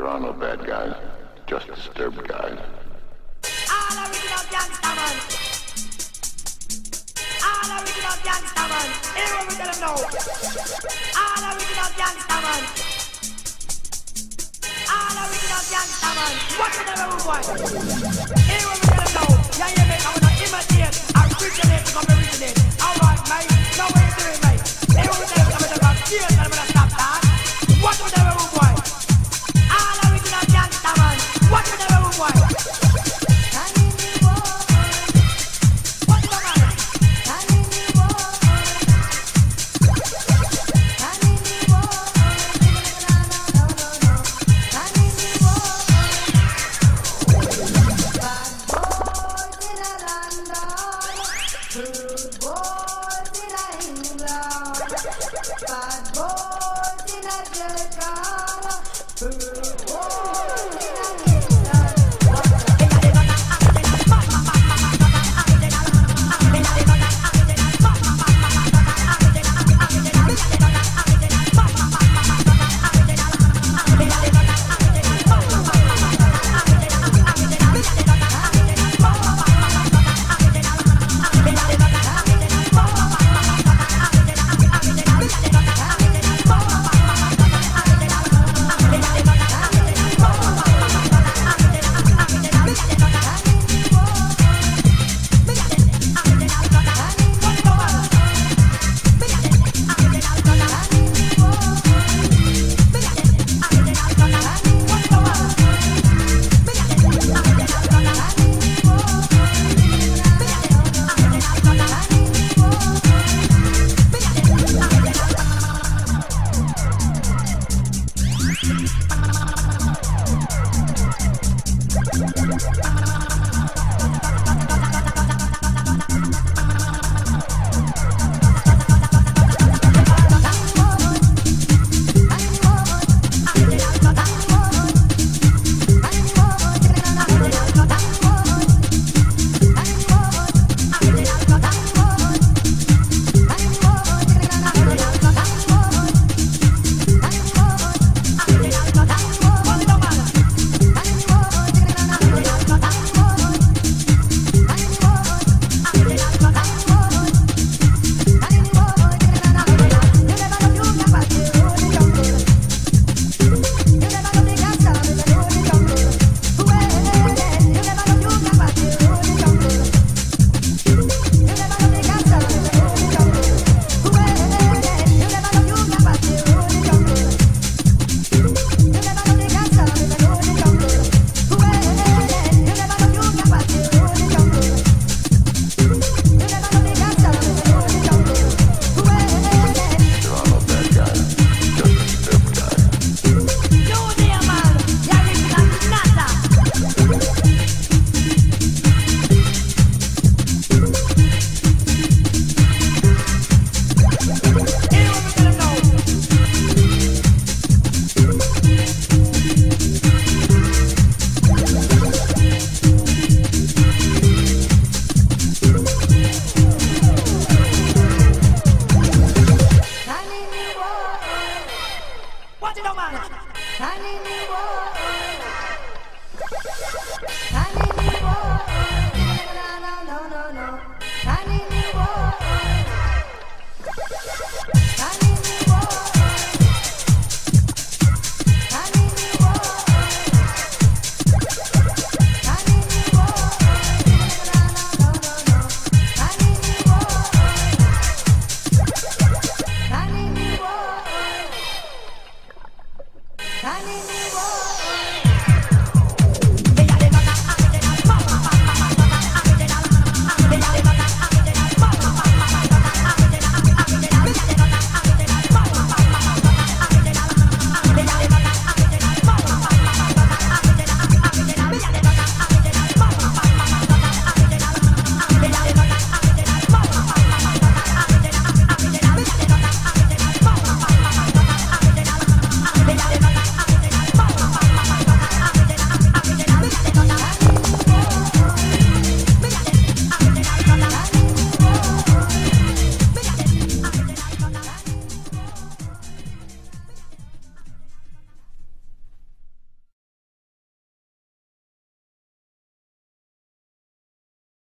There are no bad guys, just disturbed guys. All original gangsta man. All original gangsta man.